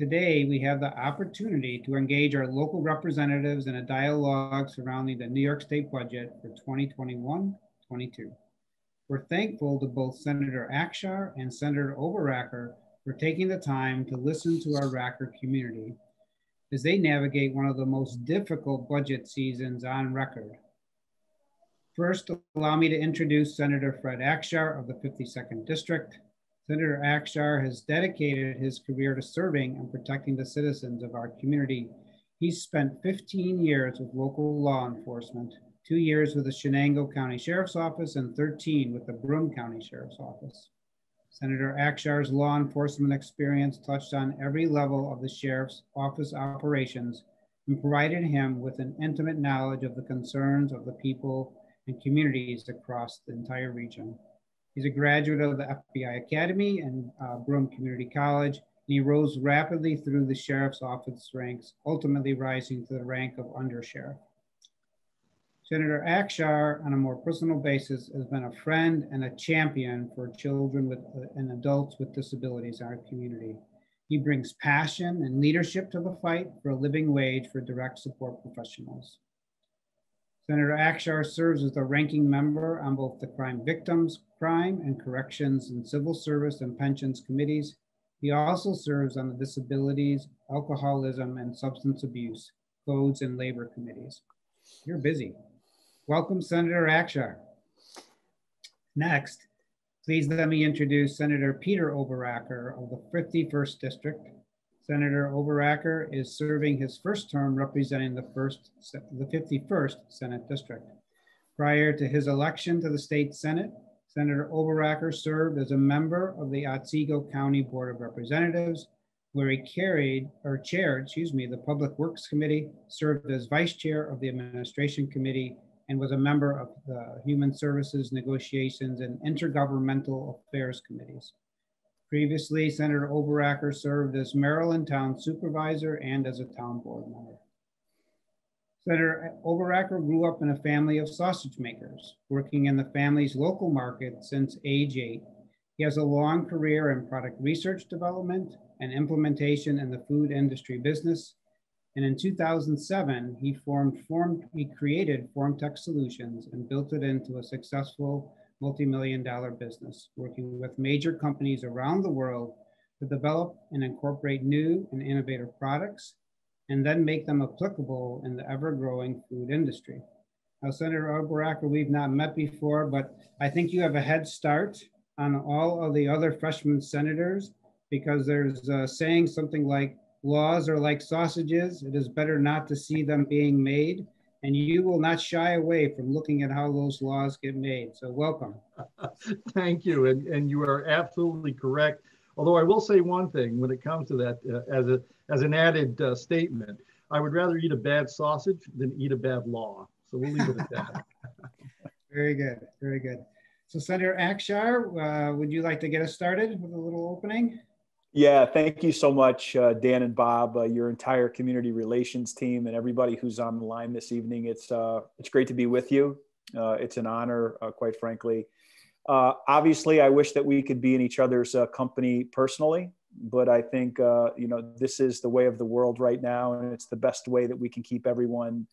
Today, we have the opportunity to engage our local representatives in a dialogue surrounding the New York State budget for 2021 22. We're thankful to both Senator Akshar and Senator Oberacker for taking the time to listen to our Racker community as they navigate one of the most difficult budget seasons on record. First, allow me to introduce Senator Fred Akshar of the 52nd District, Senator Akshar has dedicated his career to serving and protecting the citizens of our community. He spent 15 years with local law enforcement, two years with the Chenango County Sheriff's Office, and 13 with the Broome County Sheriff's Office. Senator Akshar's law enforcement experience touched on every level of the Sheriff's Office operations and provided him with an intimate knowledge of the concerns of the people and communities across the entire region. He's a graduate of the FBI Academy and uh, Broome Community College, and he rose rapidly through the sheriff's office ranks, ultimately rising to the rank of undersheriff. Senator Akshar, on a more personal basis, has been a friend and a champion for children with, uh, and adults with disabilities in our community. He brings passion and leadership to the fight for a living wage for direct support professionals. Senator Akshar serves as the ranking member on both the Crime Victims, Crime and Corrections and Civil Service and Pensions Committees. He also serves on the Disabilities, Alcoholism, and Substance Abuse, Codes and Labor Committees. You're busy. Welcome, Senator Akshar. Next, please let me introduce Senator Peter Oberacker of the 51st District, Senator Oberacker is serving his first term representing the first, the 51st Senate District. Prior to his election to the state Senate, Senator Oberacker served as a member of the Otsego County Board of Representatives, where he carried or chaired, excuse me, the Public Works Committee, served as vice chair of the Administration Committee, and was a member of the Human Services Negotiations and Intergovernmental Affairs Committees. Previously, Senator Oberacker served as Maryland Town Supervisor and as a town board member. Senator Oberacker grew up in a family of sausage makers, working in the family's local market since age eight. He has a long career in product research development and implementation in the food industry business. And in 2007, he formed, formed he created Formtech Solutions and built it into a successful multi-million dollar business, working with major companies around the world to develop and incorporate new and innovative products, and then make them applicable in the ever-growing food industry. Now, Senator Oberacker, we've not met before, but I think you have a head start on all of the other freshman senators because there's uh, saying something like laws are like sausages. It is better not to see them being made and you will not shy away from looking at how those laws get made. So welcome. Thank you, and, and you are absolutely correct. Although I will say one thing when it comes to that uh, as, a, as an added uh, statement, I would rather eat a bad sausage than eat a bad law. So we'll leave it at that. very good, very good. So Senator Akshar, uh, would you like to get us started with a little opening? Yeah, thank you so much, uh, Dan and Bob, uh, your entire community relations team, and everybody who's on the line this evening. It's uh, it's great to be with you. Uh, it's an honor, uh, quite frankly. Uh, obviously, I wish that we could be in each other's company personally, but I think you know this is the way of the world right now, and it's the best way that we can keep everyone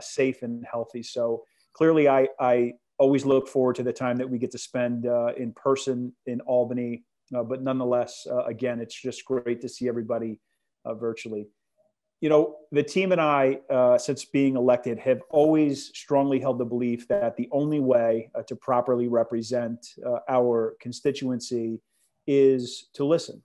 safe and healthy. So clearly, I I always look forward to the time that we get to spend in person in Albany uh, but nonetheless, uh, again, it's just great to see everybody uh, virtually. You know, the team and I, uh, since being elected, have always strongly held the belief that the only way uh, to properly represent uh, our constituency is to listen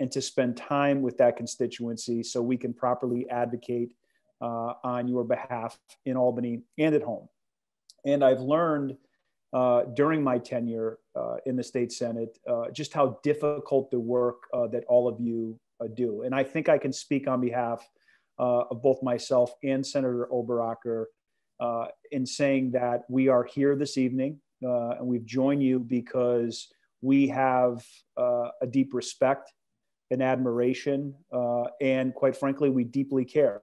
and to spend time with that constituency so we can properly advocate on your behalf in Albany and at home. And I've learned uh, during my tenure uh, in the state senate uh, just how difficult the work uh, that all of you uh, do and i think i can speak on behalf uh, of both myself and senator oberacker in saying that we are here this evening and we've joined you because we have a deep respect and admiration and quite frankly we deeply care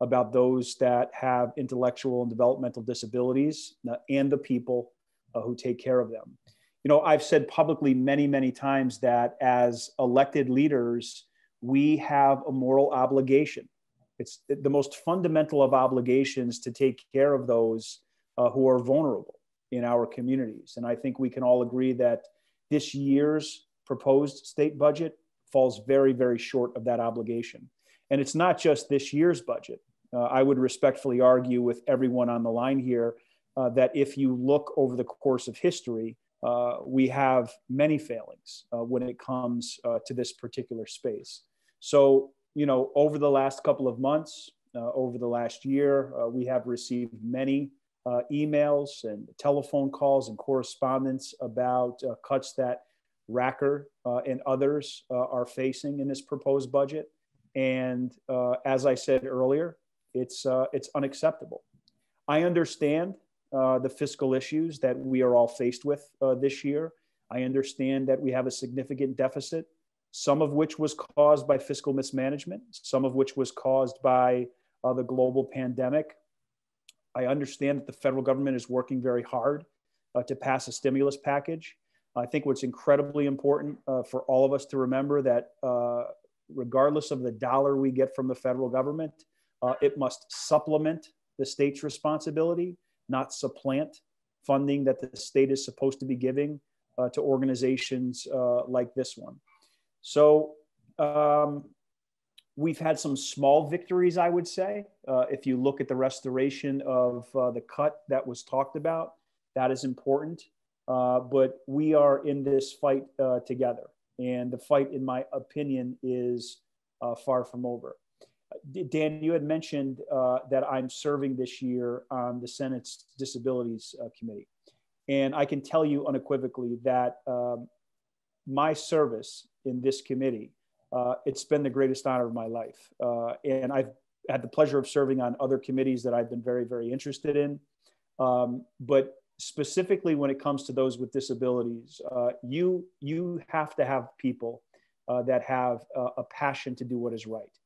about those that have intellectual and developmental disabilities and the people uh, who take care of them. You know, I've said publicly many, many times that as elected leaders, we have a moral obligation. It's the most fundamental of obligations to take care of those uh, who are vulnerable in our communities. And I think we can all agree that this year's proposed state budget falls very, very short of that obligation. And it's not just this year's budget. Uh, I would respectfully argue with everyone on the line here uh, that if you look over the course of history, uh, we have many failings uh, when it comes uh, to this particular space. So, you know, over the last couple of months, uh, over the last year, we have received many emails and telephone calls and correspondence about cuts that Racker and others are facing in this proposed budget. And as I said earlier, it's, it's unacceptable. I understand uh, the fiscal issues that we are all faced with uh, this year. I understand that we have a significant deficit, some of which was caused by fiscal mismanagement, some of which was caused by uh, the global pandemic. I understand that the federal government is working very hard uh, to pass a stimulus package. I think what's incredibly important uh, for all of us to remember that regardless of the dollar we get from the federal government, it must supplement the state's responsibility not supplant funding that the state is supposed to be giving uh, to organizations uh, like this one. So um, we've had some small victories, I would say. Uh, if you look at the restoration of uh, the cut that was talked about, that is important. Uh, but we are in this fight uh, together. And the fight, in my opinion, is far from over. Dan, you had mentioned uh, that I'm serving this year on the Senate's Disabilities uh, Committee. And I can tell you unequivocally that um, my service in this committee, uh, it's been the greatest honor of my life. Uh, and I've had the pleasure of serving on other committees that I've been very, very interested in. Um, but specifically when it comes to those with disabilities, uh, you, you have to have people uh, that have a passion to do what is right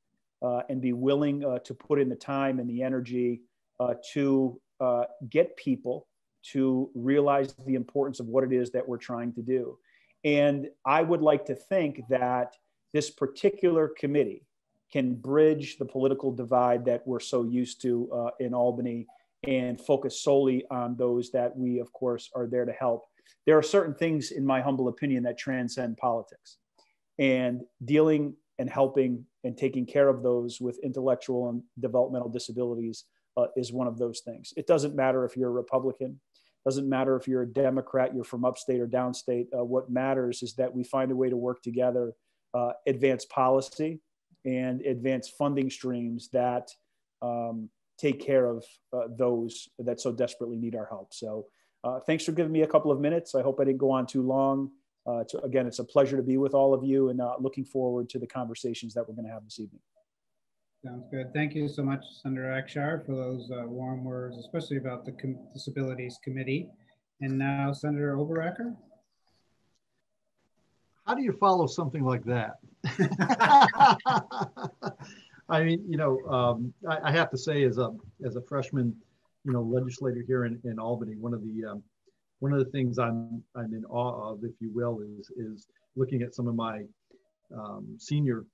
uh, and be willing uh, to put in the time and the energy uh, to uh, get people to realize the importance of what it is that we're trying to do. And I would like to think that this particular committee can bridge the political divide that we're so used to uh, in Albany and focus solely on those that we, of course, are there to help. There are certain things, in my humble opinion, that transcend politics. And dealing and helping and taking care of those with intellectual and developmental disabilities uh, is one of those things. It doesn't matter if you're a Republican, doesn't matter if you're a Democrat, you're from upstate or downstate. Uh, what matters is that we find a way to work together, uh, advance policy, and advance funding streams that um, take care of uh, those that so desperately need our help. So, uh, thanks for giving me a couple of minutes. I hope I didn't go on too long uh, to, again, it's a pleasure to be with all of you and uh, looking forward to the conversations that we're going to have this evening. Sounds good. Thank you so much, Senator Akshar, for those uh, warm words, especially about the Com Disabilities Committee. And now, Senator Oberacker. How do you follow something like that? I mean, you know, um, I, I, have to say, as a as a freshman, you know, legislator here in, in Albany, one of the um, one of the things I'm I'm in awe of, if you will, is is looking at some of my um, senior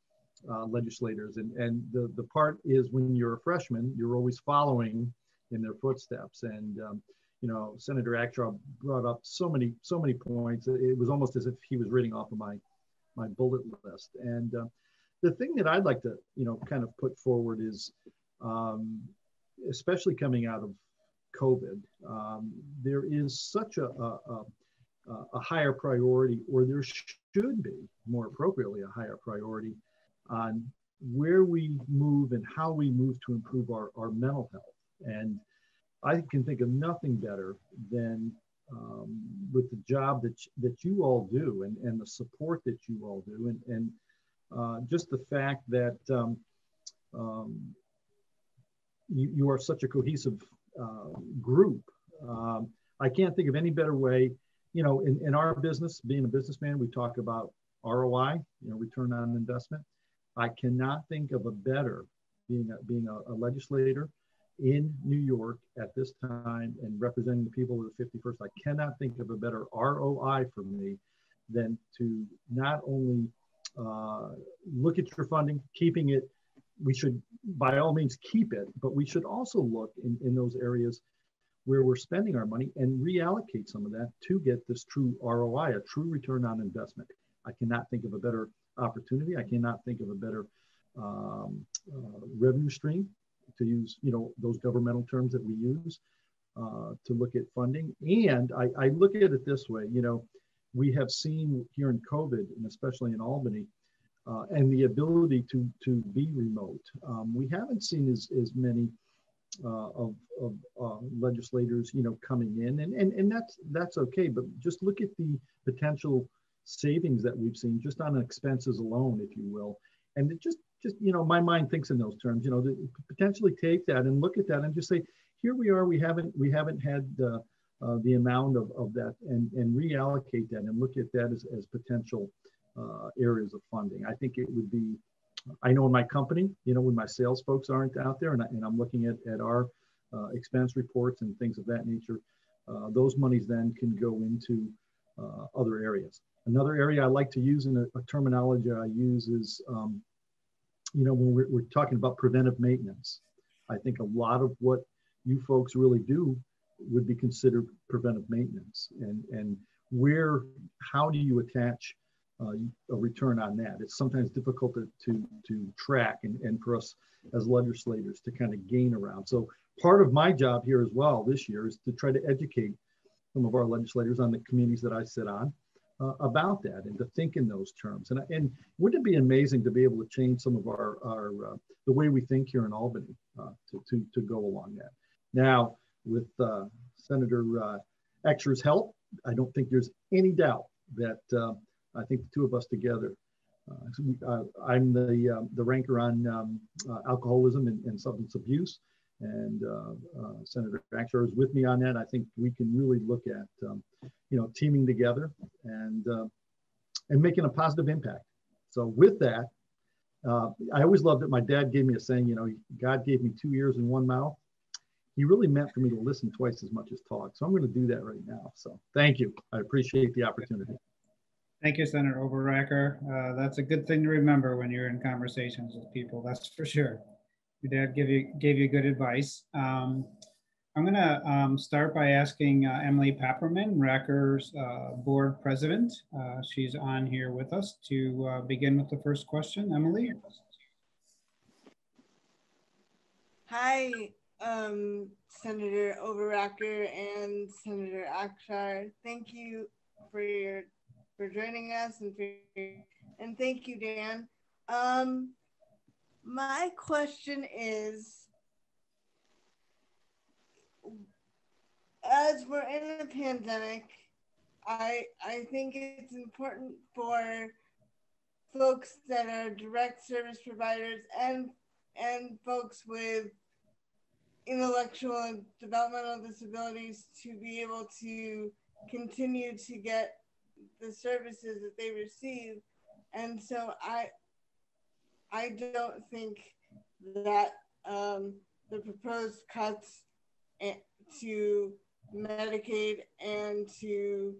uh, legislators, and and the the part is when you're a freshman, you're always following in their footsteps, and um, you know Senator Akshar brought up so many so many points. It was almost as if he was reading off of my my bullet list, and uh, the thing that I'd like to you know kind of put forward is. Um, especially coming out of COVID. Um, there is such a, a, a, higher priority, or there should be more appropriately a higher priority on where we move and how we move to improve our, our mental health. And I can think of nothing better than um, with the job that, that you all do and, and the support that you all do. And, and uh, just the fact that um, um, you, you, are such a cohesive uh, group. Um, I can't think of any better way. You know, in, in our business, being a businessman, we talk about ROI, you know, return on investment. I cannot think of a better being a, being a, a legislator in New York at this time and representing the people of the 51st. I cannot think of a better ROI for me than to not only uh, look at your funding, keeping it. We should, by all means, keep it, but we should also look in, in those areas where we're spending our money and reallocate some of that to get this true ROI, a true return on investment. I cannot think of a better opportunity. I cannot think of a better um, uh, revenue stream to use, you know, those governmental terms that we use uh, to look at funding. And I, I look at it this way, you know, we have seen here in COVID, and especially in Albany, uh, and the ability to to be remote. Um, we haven't seen as, as many uh, of, of uh, legislators, you know, coming in, and, and and that's that's okay. But just look at the potential savings that we've seen just on expenses alone, if you will, and it just just you know, my mind thinks in those terms. You know, potentially take that and look at that and just say, here we are. We haven't we haven't had uh, the amount of, of that and, and reallocate that and look at that as, as potential uh, areas of funding. I think it would be, I know in my company, you know, when my sales folks aren't out there and, I, and I'm looking at, at our uh, expense reports and things of that nature, uh, those monies then can go into uh, other areas. Another area I like to use in a, a terminology I use is, um, you know, when we're, we're talking about preventive maintenance, I think a lot of what you folks really do would be considered preventive maintenance. And and where how do you attach uh, a return on that? It's sometimes difficult to to, to track and, and for us as legislators to kind of gain around. So part of my job here as well this year is to try to educate some of our legislators on the committees that i sit on uh, about that and to think in those terms. And, and wouldn't it be amazing to be able to change some of our, our uh, the way we think here in albany uh, to, to, to go along that? Now with uh, Senator uh, Akshar's help, I don't think there's any doubt that uh, I think the two of us together, uh, I'm the, uh, the ranker on um, uh, alcoholism and, and, substance abuse, and Senator Akshar is with me on that. I think we can really look at, um, you know, teaming together and, and making a positive impact. So with that, uh, I always loved it. My dad gave me a saying, you know, God gave me two ears and one mouth he really meant for me to listen twice as much as talk. So I'm going to do that right now. So thank you. I appreciate the opportunity. Thank you, Senator Oberacker. Uh, that's a good thing to remember when you're in conversations with people. That's for sure. Your dad gave you gave you good advice. Um, I'm going to um, start by asking uh, Emily Papperman, Racker's uh, board president. Uh, she's on here with us to uh, begin with the first question. Emily. Hi, um, Senator Oberacker and Senator Akshar. Thank you for your for joining us and for, and thank you, Dan. Um, my question is, as we're in a pandemic, I I think it's important for folks that are direct service providers and and folks with intellectual and developmental disabilities to be able to continue to get the services that they receive. And so I I don't think that um, the proposed cuts to Medicaid and to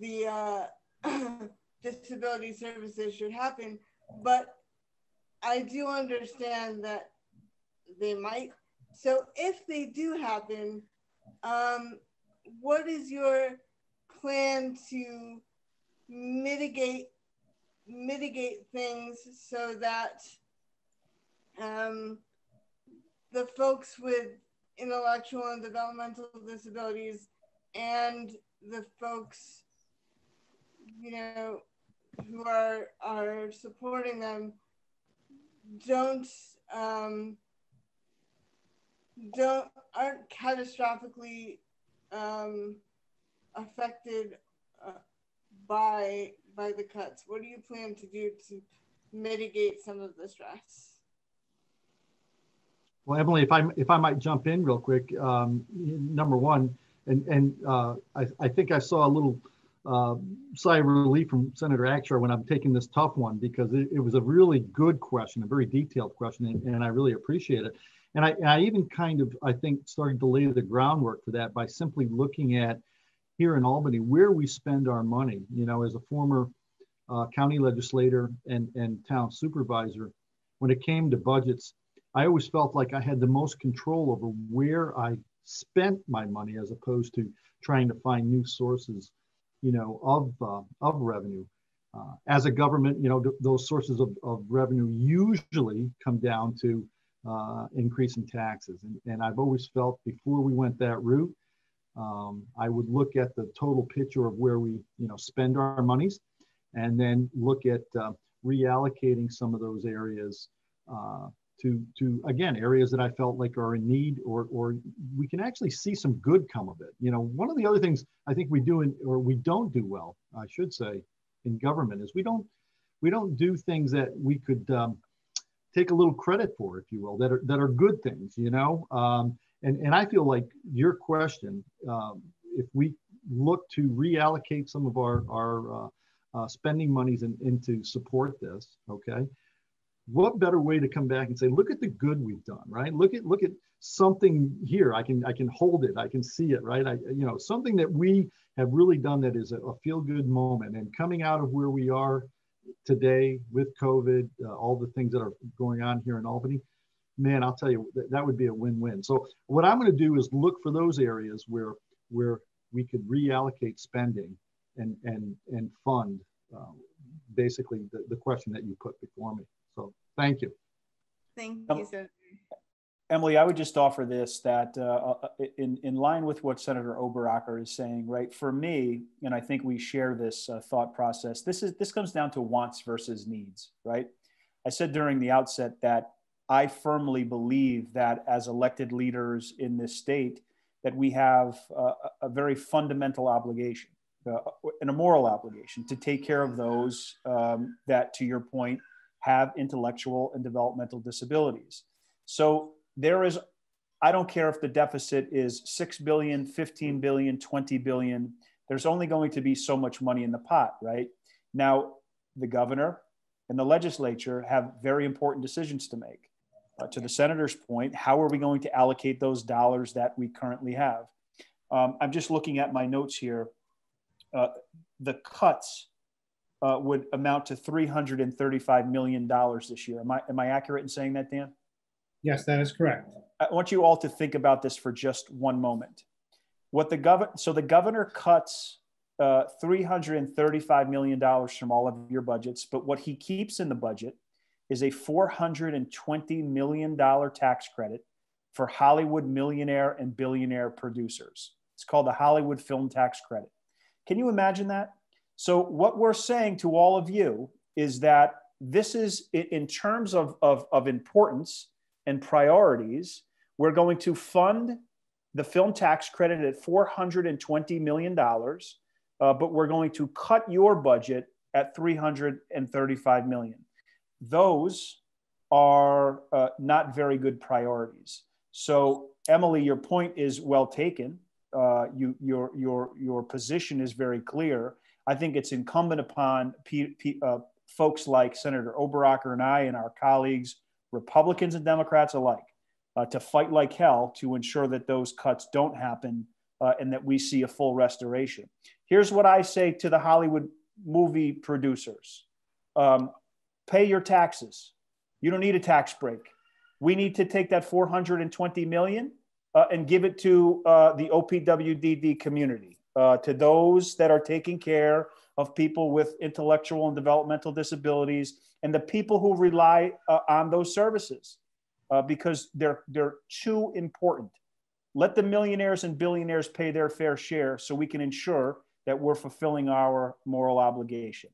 the uh, disability services should happen. But I do understand that they might so if they do happen, um, what is your plan to mitigate mitigate things so that um, the folks with intellectual and developmental disabilities and the folks you know who are are supporting them don't um, don't aren't catastrophically um, affected uh, by by the cuts. What do you plan to do to mitigate some of the stress? Well, Emily, if I if I might jump in real quick, um, number one, and and uh, I, I think I saw a little uh, sigh of relief from Senator Akshar when I'm taking this tough one because it, it was a really good question, a very detailed question, and, and I really appreciate it. And I, I even kind of, I think, started to lay the groundwork for that by simply looking at here in Albany where we spend our money. You know, as a former uh, county legislator and, and town supervisor, when it came to budgets, I always felt like I had the most control over where I spent my money as opposed to trying to find new sources, you know, of, uh, of revenue. Uh, as a government, you know, th- those sources of, of revenue usually come down to uh, increasing taxes. And, and I've always felt before we went that route, um, I would look at the total picture of where we, you know, spend our monies, and then look at uh, reallocating some of those areas uh, to, to again areas that I felt like are in need, or, or we can actually see some good come of it. You know, one of the other things I think we do, in, or we don't do well, I should say, in government is we don't we don't do things that we could um, take a little credit for, if you will, that are that are good things, you know. Um, and and I feel like your question, um, if we look to reallocate some of our our uh, uh, spending monies in, into support this, okay, what better way to come back and say, look at the good we've done, right? Look at look at something here. I can I can hold it. I can see it, right? I you know something that we have really done that is a, a feel good moment and coming out of where we are today with COVID, uh, all the things that are going on here in Albany, man, I'll tell you that, that would be a win-win. So what I'm going to do is look for those areas where where we could reallocate spending and and and fund uh, basically the, the question that you put before me. So thank you. Thank you, Senator. Emily, I would just offer this that uh, uh, in, in line with what Senator Oberacker is saying, right? For me, and I think we share this uh, thought process, this, is, this comes down to wants versus needs, right? I said during the outset that I firmly believe that as elected leaders in this state, that we have uh, a very fundamental obligation uh, and a moral obligation to take care of those um, that, to your point, have intellectual and developmental disabilities. So there is I don't care if the deficit is 6 billion, 15 billion, 20 billion. There's only going to be so much money in the pot, right? Now, the governor and the legislature have very important decisions to make. Uh, to the senator's point, how are we going to allocate those dollars that we currently have? Um, I'm just looking at my notes here. Uh, the cuts uh, would amount to $335 million this year. Am I, am I accurate in saying that, Dan? Yes, that is correct. I want you all to think about this for just one moment. What the governor, so the governor cuts uh, $335 million from all of your budgets, but what he keeps in the budget is a $420 million tax credit for Hollywood millionaire and billionaire producers. It's called the Hollywood Film Tax Credit. Can you imagine that? So, what we're saying to all of you is that this is, in terms of, of, of importance, and priorities, we're going to fund the film tax credit at $420 million, uh, but we're going to cut your budget at 335 million. Those are uh, not very good priorities. So, Emily, your point is well taken. Uh, you, your, your, your position is very clear. I think it's incumbent upon P, P, uh, folks like Senator Oberacker and I and our colleagues Republicans and Democrats alike, uh, to fight like hell to ensure that those cuts don't happen uh, and that we see a full restoration. Here's what I say to the Hollywood movie producers um, pay your taxes. You don't need a tax break. We need to take that 420 million uh, and give it to uh, the OPWDD community, uh, to those that are taking care of people with intellectual and developmental disabilities and the people who rely uh, on those services uh, because they're they're too important. Let the millionaires and billionaires pay their fair share so we can ensure that we're fulfilling our moral obligation.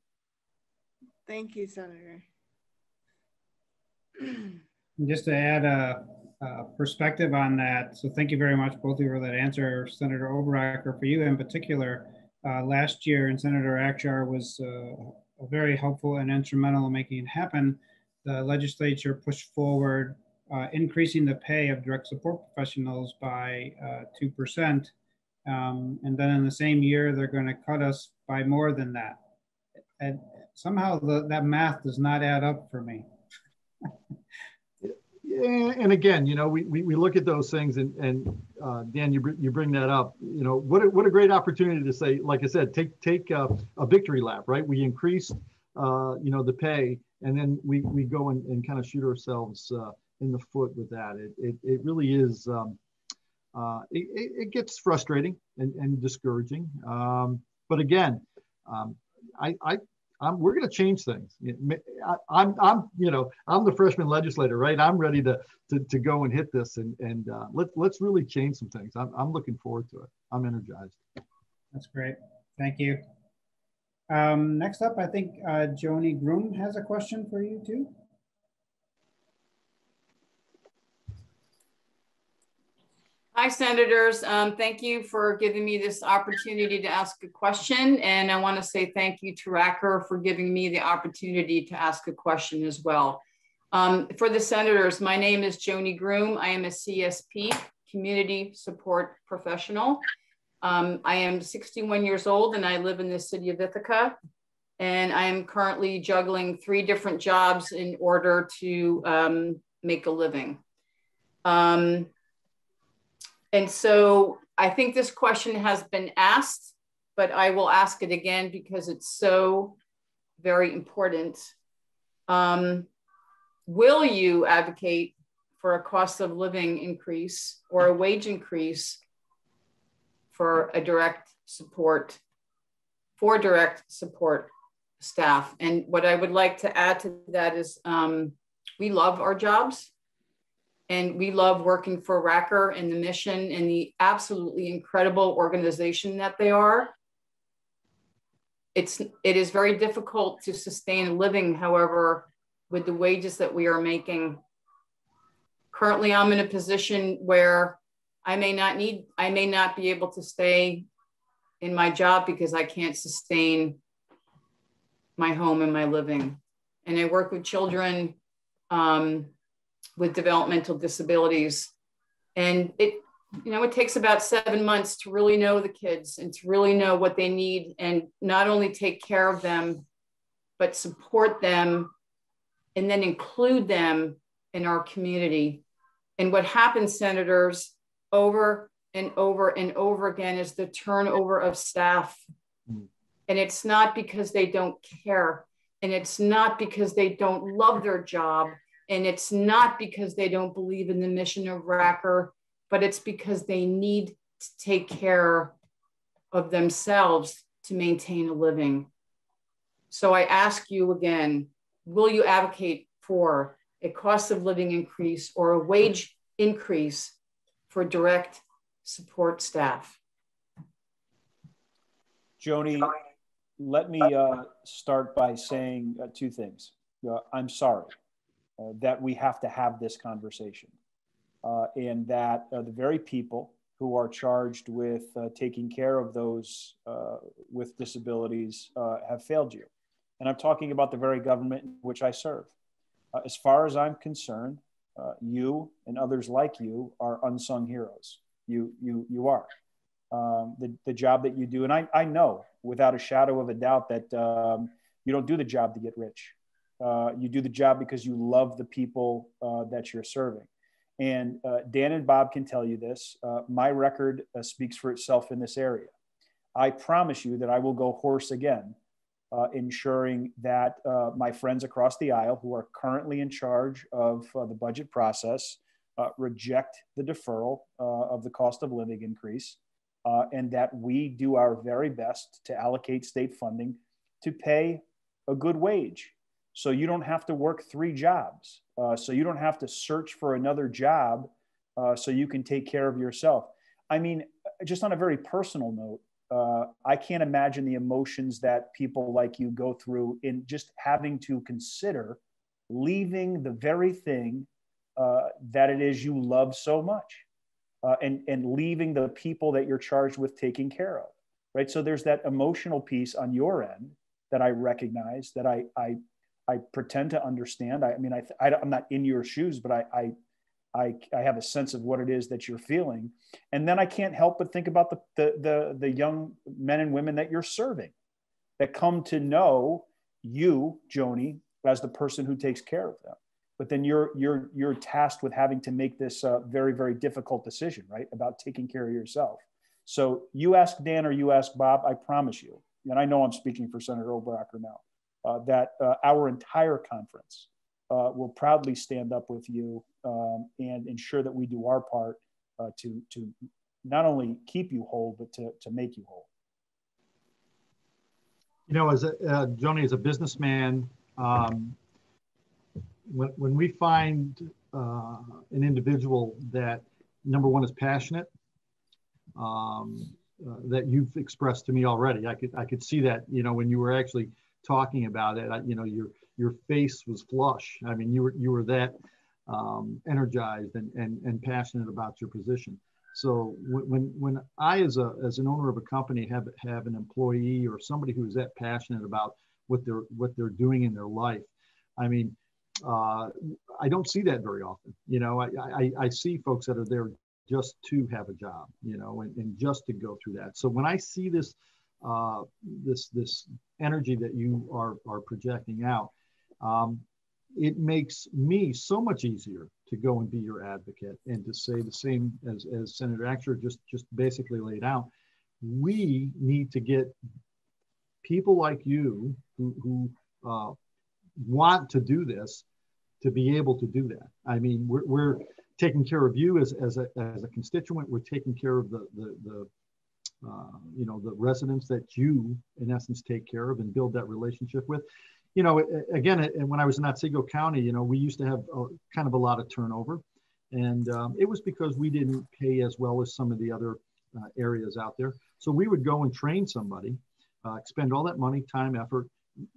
Thank you, Senator. Just to add a, a, perspective on that, so thank you very much, both of you, for that answer, Senator Oberacker. For you in particular, uh, last year, and Senator Akshar was uh, very helpful and instrumental in making it happen. The legislature pushed forward uh, increasing the pay of direct support professionals by 2%. Uh, um, and then in the same year, they're going to cut us by more than that. And somehow the, that math does not add up for me. and again, you know, we, we, we look at those things and, and uh, Dan, you, br- you bring that up, you know, what a, what a great opportunity to say, like I said, take, take a, a victory lap, right? We increased uh, you know, the pay, and then we, we go and, and kind of shoot ourselves uh, in the foot with that. It, it, it really is, um, uh, it, it gets frustrating and, and discouraging. Um, but again, um, I, I, I'm, we're going to change things. I, I'm, I'm, you know, I'm the freshman legislator, right? I'm ready to, to, to go and hit this and, and uh, let's, let's really change some things. I'm, I'm looking forward to it. I'm energized. That's great. Thank you. Um, next up, I think uh, Joni Groom has a question for you too. Hi, Senators. Um, thank you for giving me this opportunity to ask a question. And I want to say thank you to Racker for giving me the opportunity to ask a question as well. Um, for the Senators, my name is Joni Groom. I am a CSP, Community Support Professional. Um, I am 61 years old and I live in the city of Ithaca. And I am currently juggling three different jobs in order to um, make a living. Um, and so I think this question has been asked, but I will ask it again because it's so very important. Um, will you advocate for a cost of living increase or a wage increase for a direct support, for direct support staff. And what I would like to add to that is um, we love our jobs and we love working for Racker and the mission and the absolutely incredible organization that they are. It's, it is very difficult to sustain a living, however, with the wages that we are making. Currently, I'm in a position where I may not need, I may not be able to stay in my job because I can't sustain my home and my living. And I work with children um, with developmental disabilities. And it, you know, it takes about seven months to really know the kids and to really know what they need and not only take care of them, but support them and then include them in our community. And what happens, senators, over and over and over again is the turnover of staff. Mm. And it's not because they don't care. And it's not because they don't love their job. And it's not because they don't believe in the mission of Racker, but it's because they need to take care of themselves to maintain a living. So I ask you again will you advocate for a cost of living increase or a wage increase for direct support staff. Joni, let me uh, start by saying uh, two things. Uh, I'm sorry uh, that we have to have this conversation uh, and that uh, the very people who are charged with taking care of those with disabilities have failed you. And I'm talking about the very government which I serve. as far as I'm concerned, uh, you and others like you are unsung heroes. You, you, you are. Um, the, the job that you do. And I, I know without a shadow of a doubt that um, you don't do the job to get rich. Uh, you do the job because you love the people uh, that you're serving. And uh, Dan and Bob can tell you this. Uh, my record uh, speaks for itself in this area. I promise you that I will go horse again ensuring that my friends across the aisle who are currently in charge of the budget process reject the deferral of the cost of living increase and that we do our very best to allocate state funding to pay a good wage. So you don't have to work three jobs. so you don't have to search for another job so you can take care of yourself. I mean, just on a very personal note, uh, I can't imagine the emotions that people like you go through in just having to consider leaving the very thing uh, that it is you love so much uh, and, and leaving the people that you're charged with taking care of. Right. So there's that emotional piece on your end that I recognize that I, I, I pretend to understand. I, I mean, I, I, am not in your shoes, but I, I, I, I have a sense of what it is that you're feeling. And then I can't help but think about the, the, the, the young men and women that you're serving that come to know you, Joni, as the person who takes care of them. But then you're, you're, you're tasked with having to make this uh, very, very difficult decision, right? About taking care of yourself. So you ask Dan or you ask Bob, I promise you, and I know I'm speaking for Senator Oberacker now, that uh, our entire conference uh, will proudly stand up with you um, and ensure that we do our part uh, to, to not only keep you whole, but to, to make you whole. You know, as a, uh, Joni, as a businessman, um, when, when we find uh, an individual that number one is passionate, um, uh, that you've expressed to me already, I could I could see that. You know, when you were actually talking about it, I, you know, your your face was flush. I mean, you were you were that um, energized and, and and passionate about your position. So when when I as a as an owner of a company have have an employee or somebody who's that passionate about what they're what they're doing in their life, I mean, uh, I don't see that very often. You know, I, I, I see folks that are there just to have a job, you know, and, and just to go through that. So when I see this uh, this this energy that you are are projecting out, um, it makes me so much easier to go and be your advocate and to say the same as, as Senator Akshar just, just basically laid out. We need to get people like you who, who uh, want to do this to be able to do that. I mean, we're, we're taking care of you as, as, a, as a constituent. We're taking care of the, the, the uh, you know, the residents that you, in essence, take care of and build that relationship with you know, again, and when I was in Otsego County, you know, we used to have a, kind of a lot of turnover. And um, it was because we didn't pay as well as some of the other uh, areas out there. So we would go and train somebody, uh, expend all that money, time, effort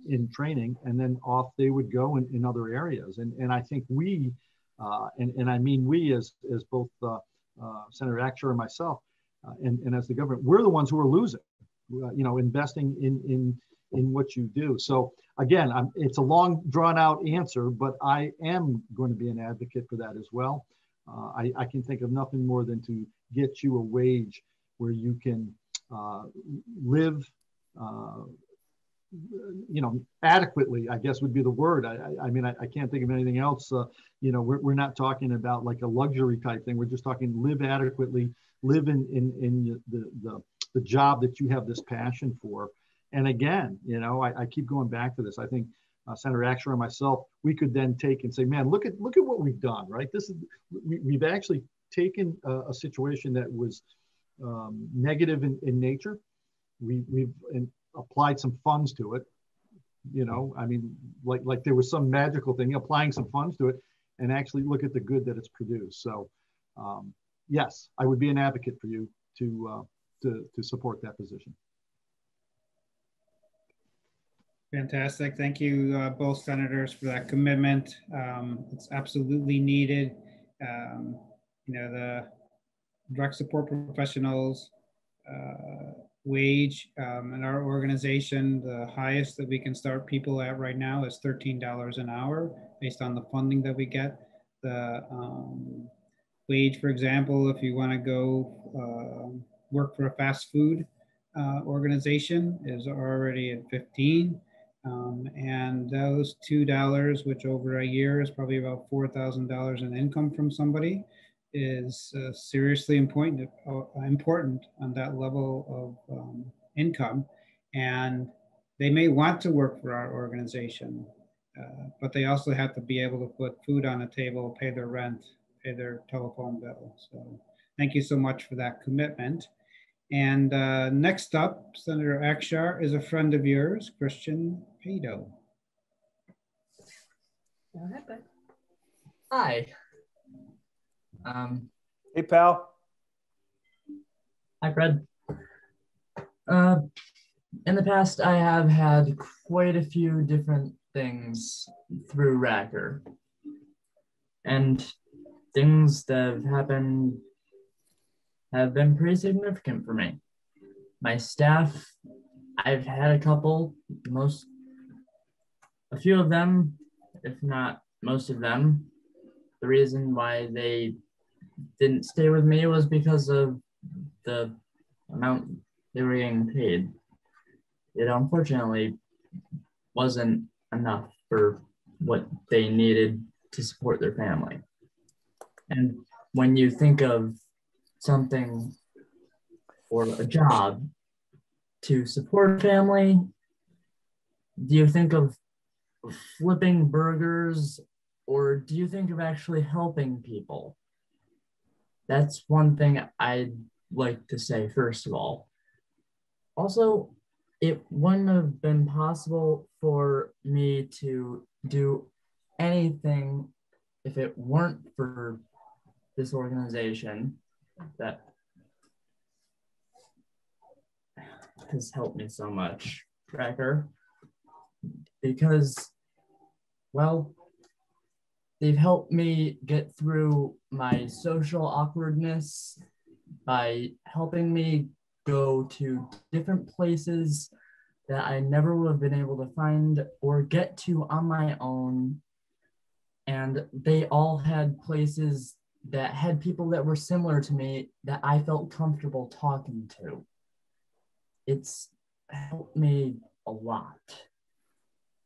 in training, and then off they would go in, in other areas. And, and I think we, uh, and, and I mean we as, as both uh, uh, Senator Akshar and myself, uh, and, and as the government, we're the ones who are losing, you know, investing in, in, in what you do. So again, I'm, it's a long drawn out answer, but I am going to be an advocate for that as well. Uh, I, I, can think of nothing more than to get you a wage where you can uh, live, uh, you know, adequately, I guess would be the word. I, I mean, I, I, can't think of anything else. Uh, you know, we're, we're not talking about like a luxury type thing. We're just talking live adequately, live in, in, in the, the, the job that you have this passion for and again, you know, I, I keep going back to this. I think uh, Senator Akshar and myself, we could then take and say, man, look at look at what we've done, right? This is we, have actually taken a, a, situation that was um, negative in, in nature. We, we've in, applied some funds to it. You know, I mean, like like there was some magical thing, applying some funds to it, and actually look at the good that it's produced. So, um, yes, I would be an advocate for you to uh, to to support that position. Fantastic. Thank you, uh, both senators, for that commitment. Um, it's absolutely needed. Um, you know, the direct support professionals uh, wage um, in our organization, the highest that we can start people at right now is $13 an hour based on the funding that we get. The um, wage, for example, if you want to go uh, work for a fast food uh, organization is already at 15 um, and those two dollars, which over a year is probably about four thousand dollars in income from somebody, is uh, seriously important uh, important on that level of um, income, and they may want to work for our organization, uh, but they also have to be able to put food on the table, pay their rent, pay their telephone bill. So, thank you so much for that commitment. And uh, next up, Senator Akshar is a friend of yours, Christian Pado. Hi. Um, hey, pal. Hi, Fred. Uh, in the past, I have had quite a few different things through Racker. And things that have happened have been pretty significant for me. My staff, I've had a couple, most, a few of them, if not most of them. The reason why they didn't stay with me was because of the amount they were getting paid. It unfortunately wasn't enough for what they needed to support their family. And when you think of something or a job to support family, do you think of flipping burgers or do you think of actually helping people? That's one thing I'd like to say, first of all. Also, it wouldn't have been possible for me to do anything if it weren't for this organization that has helped me so much, Racker, because, well, they've helped me get through my social awkwardness by helping me go to different places that I never would have been able to find or get to on my own. And they all had places that had people that were similar to me that I felt comfortable talking to. It's helped me a lot.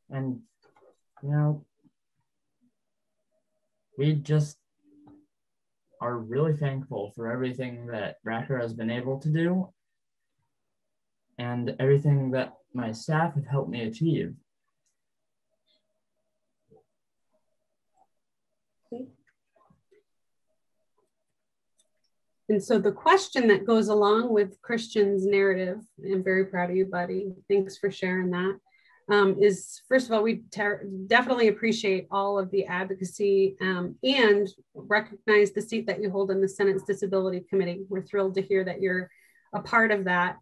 And, you know, we just are really thankful for everything that Racker has been able to do and everything that my staff have helped me achieve. And so the question that goes along with Christian's narrative, I'm very proud of you, buddy. Thanks for sharing that um, is first of all, we definitely appreciate all of the advocacy um, and recognize the seat that you hold in the Senate's Disability Committee. We're thrilled to hear that you're a part of that.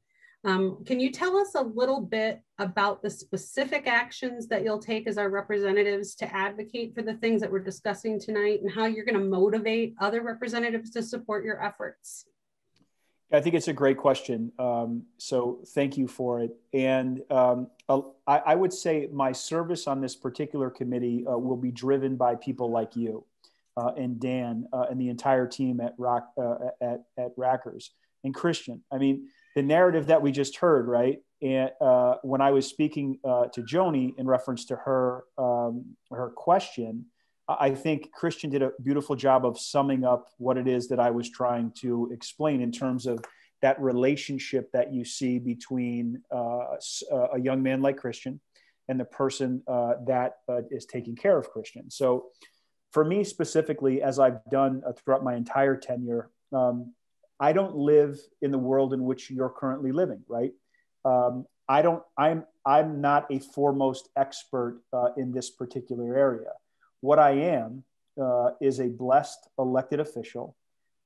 Um, can you tell us a little bit about the specific actions that you'll take as our representatives to advocate for the things that we're discussing tonight and how you're going to motivate other representatives to support your efforts? I think it's a great question. Um, so thank you for it. And um, I, I, would say my service on this particular committee uh, will be driven by people like you uh, and Dan uh, and the entire team at Rock uh, at at Rackers and Christian. I mean, the narrative that we just heard, right? And uh, when I was speaking uh, to Joni in reference to her um, her question, I think Christian did a beautiful job of summing up what it is that I was trying to explain in terms of that relationship that you see between uh, a young man like Christian and the person uh, that uh, is taking care of Christian. So, for me specifically, as I've done uh, throughout my entire tenure, um, I don't live in the world in which you're currently living, right? Um, I don't. I'm. I'm not a foremost expert uh, in this particular area. What I am uh, is a blessed elected official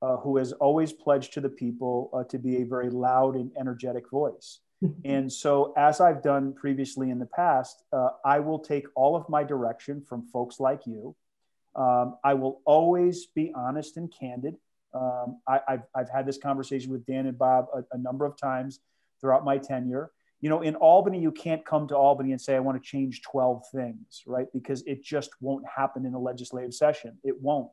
uh, who has always pledged to the people uh, to be a very loud and energetic voice. and so, as I've done previously in the past, uh, I will take all of my direction from folks like you. Um, I will always be honest and candid. Um, I, have I've had this conversation with Dan and Bob a, a number of times throughout my tenure you know, in Albany, you can't come to Albany and say, I want to change 12 things, right? Because it just won't happen in a legislative session. It won't,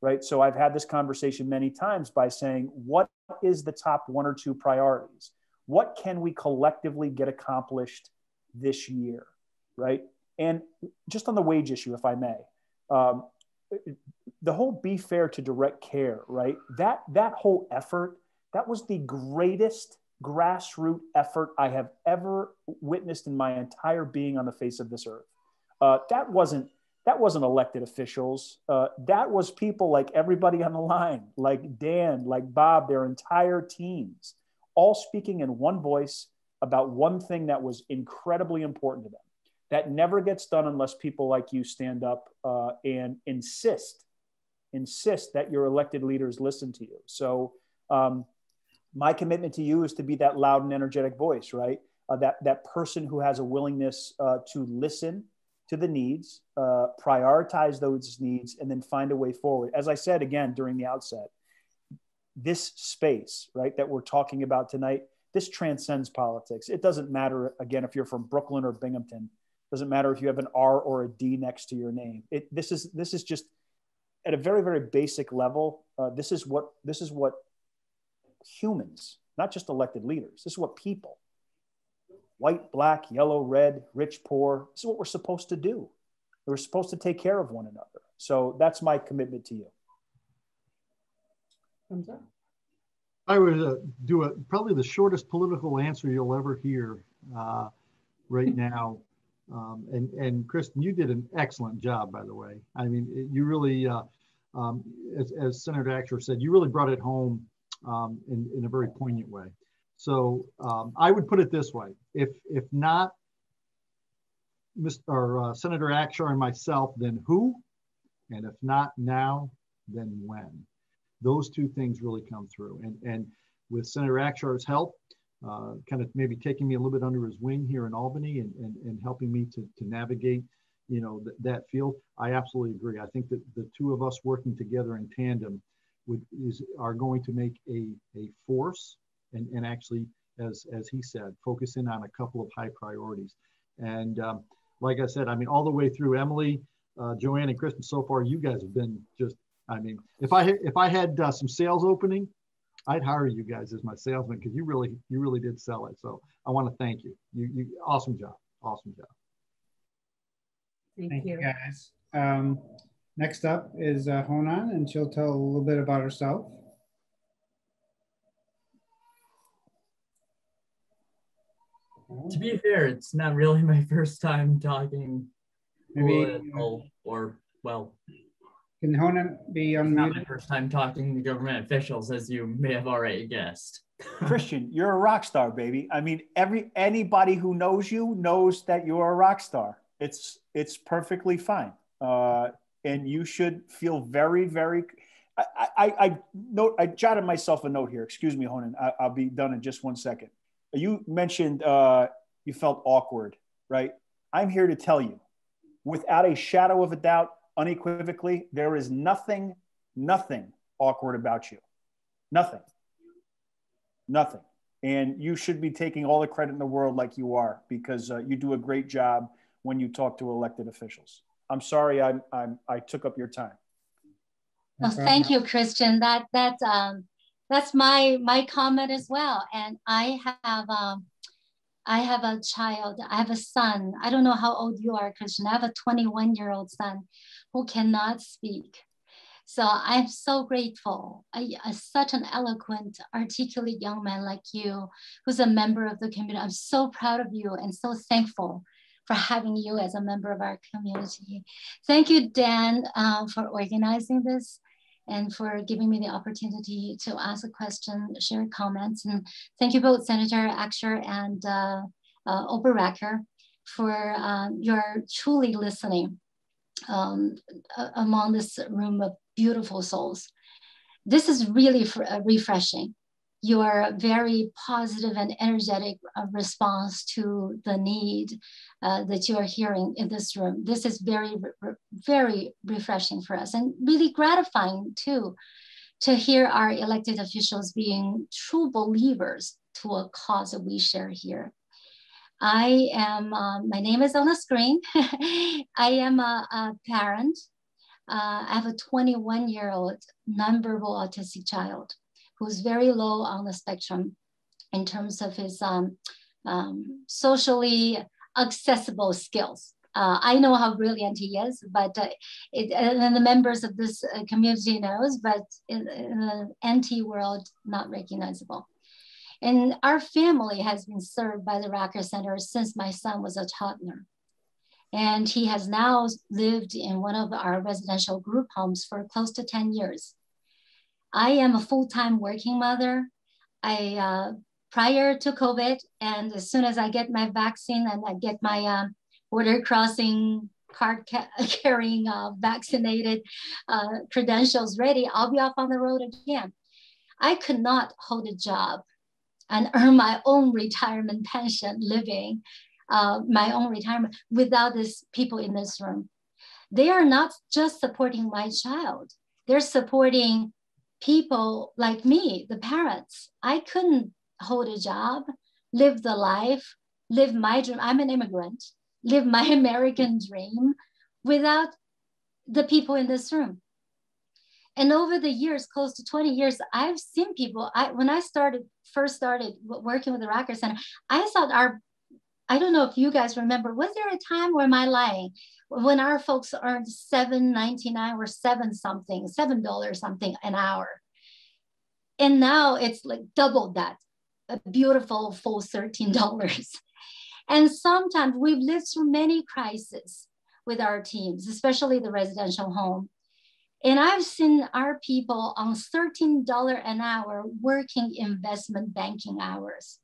right? So I've had this conversation many times by saying, what is the top one or two priorities? What can we collectively get accomplished this year, right? And just on the wage issue, if I may, um, the whole be fair to direct care, right? That that whole effort, that was the greatest grassroots effort I have ever witnessed in my entire being on the face of this earth. Uh, that wasn't that wasn't elected officials. Uh, that was people like everybody on the line, like Dan, like Bob, their entire teams, all speaking in one voice about one thing that was incredibly important to them. That never gets done unless people like you stand up uh, and insist, insist that your elected leaders listen to you. So um, my commitment to you is to be that loud and energetic voice, right? Uh, that that person who has a willingness uh, to listen to the needs, uh, prioritize those needs, and then find a way forward. As I said again during the outset, this space, right, that we're talking about tonight, this transcends politics. It doesn't matter again if you're from Brooklyn or Binghamton. Doesn't matter if you have an R or a D next to your name. It, this is this is just at a very very basic level. Uh, this is what this is what humans, not just elected leaders. This is what people, white, black, yellow, red, rich, poor, this is what we're supposed to do. We're supposed to take care of one another. So that's my commitment to you. I would uh, do a probably the shortest political answer you'll ever hear uh, right now. Um, and, and Kristen, you did an excellent job, by the way. I mean, you really, uh, um, as, as, Senator Akshar said, you really brought it home um, in, in a very poignant way. So um, I would put it this way: if if not Mr. Uh, Senator Akshar and myself, then who? And if not now, then when? Those two things really come through. And and with Senator Akshar's help, uh, kind of maybe taking me a little bit under his wing here in Albany and, and, and helping me to, to navigate, you know, th that field. I absolutely agree. I think that the two of us working together in tandem would, is, are going to make a, a force and, and actually, as, as he said, focus in on a couple of high priorities. And um, like I said, I mean, all the way through Emily, uh, Joanne and Kristen, so far, you guys have been just, I mean, if I, if I had uh, some sales opening, I'd hire you guys as my salesman because you really, you really did sell it. So I want to thank you. You, you, awesome job. Awesome job. Thank, Thank you. you, guys. Um, next up is uh, Honan, and she'll tell a little bit about herself. To be fair, it's not really my first time talking Maybe political or, well, can Honan be it's not my first time talking to government officials, as you may have already guessed. Christian, you're a rock star, baby. I mean, every anybody who knows you knows that you're a rock star. It's it's perfectly fine, uh, and you should feel very, very. I, I, I note. I jotted myself a note here. Excuse me, Honan. I, I'll be done in just one second. You mentioned uh, you felt awkward, right? I'm here to tell you, without a shadow of a doubt, unequivocally, there is nothing, nothing awkward about you. Nothing. Nothing. And you should be taking all the credit in the world like you are because uh, you do a great job when you talk to elected officials. I'm sorry I'm, I'm, I took up your time. No Oh, thank you, Christian. That that um, that's my my comment as well. And I have um, I have a child. I have a son. I don't know how old you are, Christian. I have a 21 year old son who cannot speak. So I'm so grateful. I, I- such an eloquent, articulate young man like you, who's a member of the community. I'm so proud of you and so thankful for having you as a member of our community. Thank you, Dan, uh, for organizing this and for giving me the opportunity to ask a question, share comments. And thank you both, Senator Akshar and uh, uh, Oberacker, for um, your truly listening um, among this room of beautiful souls. This is really uh, refreshing. Your very positive and energetic uh, response to the need uh, that you are hearing in this room. This is very, very refreshing for us and really gratifying too to hear our elected officials being true believers to a cause that we share here. I am, um, my name is on the screen. I am a, a parent. Uh, I have a 21 year old nonverbal autistic child who's very low on the spectrum in terms of his um, um, socially accessible skills. Uh, I know how brilliant he is, but uh, it, and the members of this uh, community knows, but in, in the NT world, not recognizable. And our family has been served by the Racker Center since my son was a toddler. And he has now lived in one of our residential group homes for close to 10 years. I am a full-time working mother. I uh, prior to COVID, and as soon as I get my vaccine and I get my um, border crossing card ca- carrying uh, vaccinated uh, credentials ready, I'll be off on the road again. I could not hold a job and earn my own retirement pension living uh, my own retirement without these people in this room. They are not just supporting my child, they're supporting people like me, the parents. I couldn't hold a job, live the life, live my dream. I'm an immigrant, live my American dream without the people in this room. And over the years, close to 20 years, I've seen people. I when I started first started working with the Racker Center, I thought our I don't know if you guys remember, was there a time where my lying when our folks earned seven ninety nine or seven something, seven dollars something an hour? And now it's like double that, a beautiful full thirteen dollars. And sometimes we've lived through many crises with our teams, especially the residential home. And I've seen our people on $13 an hour working investment banking hours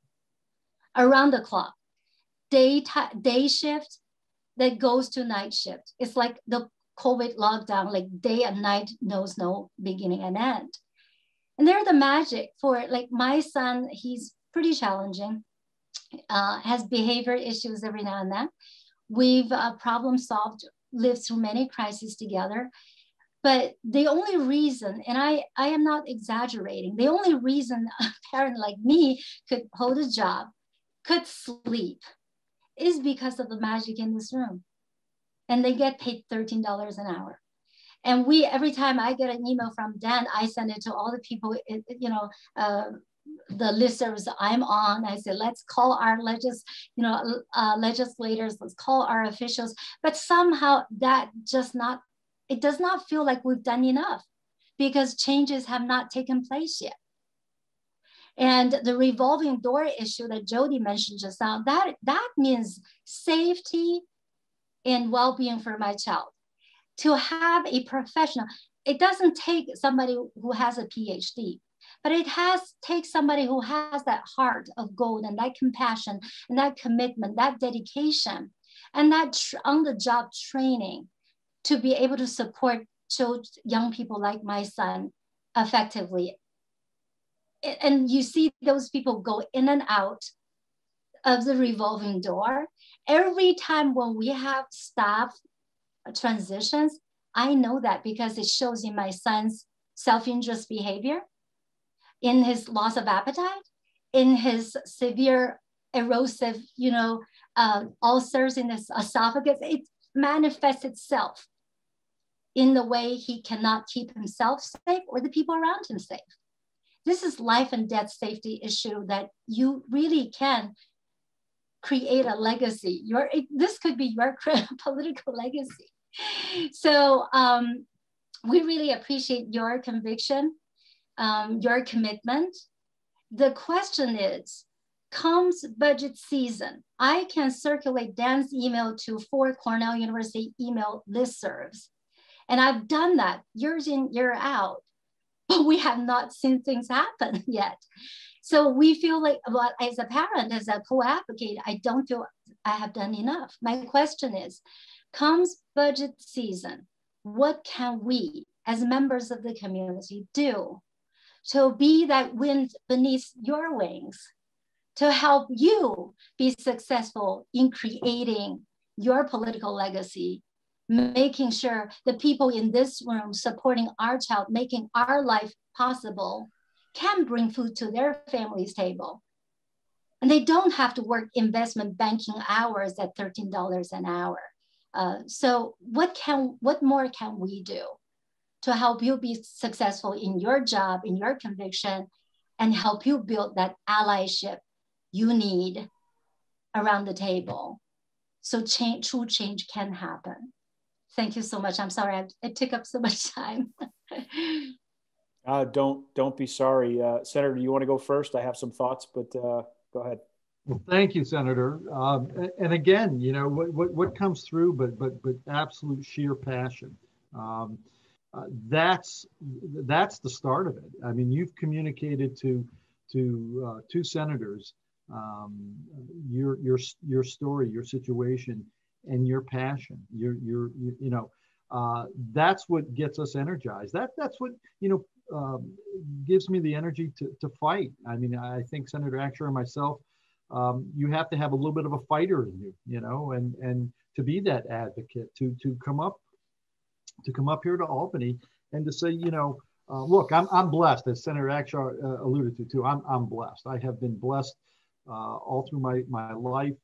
around the clock, day, day shift that goes to night shift. It's like the COVID lockdown, like day and night knows no beginning and end. And they're the magic for like my son, he's pretty challenging, uh, has behavior issues every now and then. We've uh, problem solved, lived through many crises together. But the only reason, and I, I am not exaggerating, the only reason a parent like me could hold a job, could sleep, is because of the magic in this room. And they get paid $13 an hour. And we, every time I get an email from Dan, I send it to all the people, you know, uh, the listservs I'm on. I said, let's call our legis, you know, uh, legislators, let's call our officials. But somehow that just not it does not feel like we've done enough because changes have not taken place yet. And the revolving door issue that Jody mentioned just now, that, that means safety and well-being for my child. To have a professional, it doesn't take somebody who has a PhD, but it has take somebody who has that heart of gold and that compassion and that commitment, that dedication, and that on-the-job training to be able to support children, young people like my son effectively. And you see those people go in and out of the revolving door. Every time when we have staff transitions, I know that because it shows in my son's self-interest behavior, in his loss of appetite, in his severe erosive, you know, uh, ulcers in his esophagus. It manifests itself in the way he cannot keep himself safe or the people around him safe. This is life and death safety issue that you really can create a legacy. Your, this could be your political legacy. So um, we really appreciate your conviction, um, your commitment. The question is, comes budget season, I can circulate Dan's email to four Cornell University email listservs and I've done that years in, year out, but we have not seen things happen yet. So we feel like, well, as a parent, as a co-advocate, I don't feel I have done enough. My question is, comes budget season, what can we as members of the community do to be that wind beneath your wings to help you be successful in creating your political legacy making sure the people in this room supporting our child, making our life possible, can bring food to their family's table. And they don't have to work investment banking hours at $13 an hour. Uh, so what can what more can we do to help you be successful in your job, in your conviction, and help you build that allyship you need around the table so change, true change can happen. Thank you so much. I'm sorry I, I took up so much time. uh, don't don't be sorry, uh, Senator. You want to go first? I have some thoughts, but uh, go ahead. Well, thank you, Senator. Um, and again, you know what, what, what comes through, but but but absolute sheer passion. Um, uh, that's that's the start of it. I mean, you've communicated to to uh, two senators um, your your your story, your situation, and your passion. Your your you, you know uh, that's what gets us energized. That that's what you know um, gives me the energy to, to fight. I mean, I think Senator Akshar and myself, um, you have to have a little bit of a fighter in you, you know, and and to be that advocate, to to come up, to come up here to Albany and to say, you know, uh, look, I'm I'm blessed, as Senator Akshar uh, alluded to too. I'm I'm blessed. I have been blessed uh, all through my my life